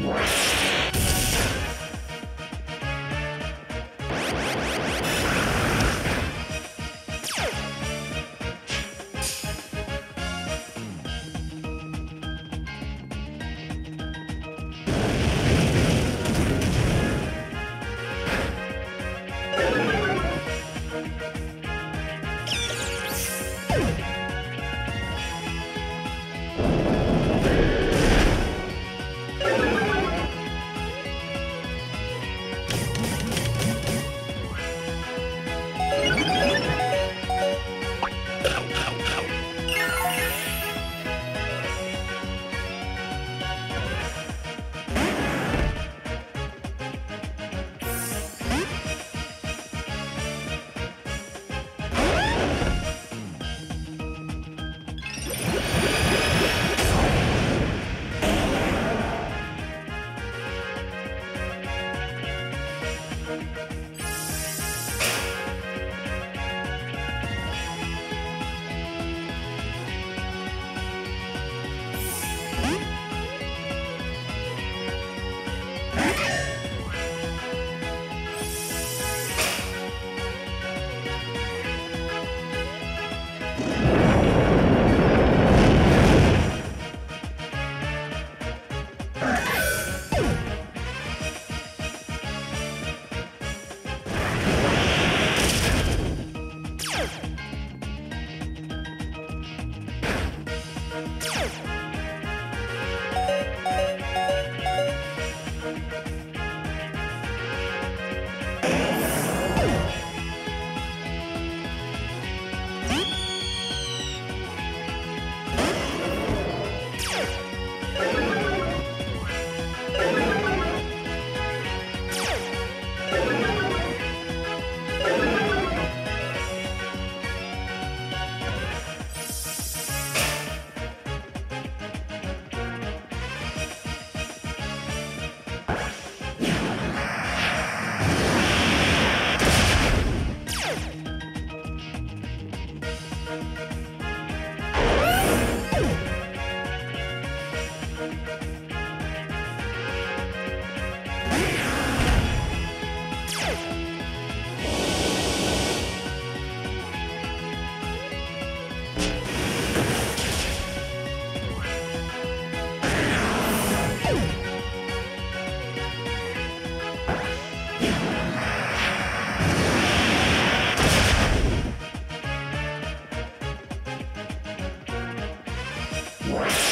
Wow. Wow.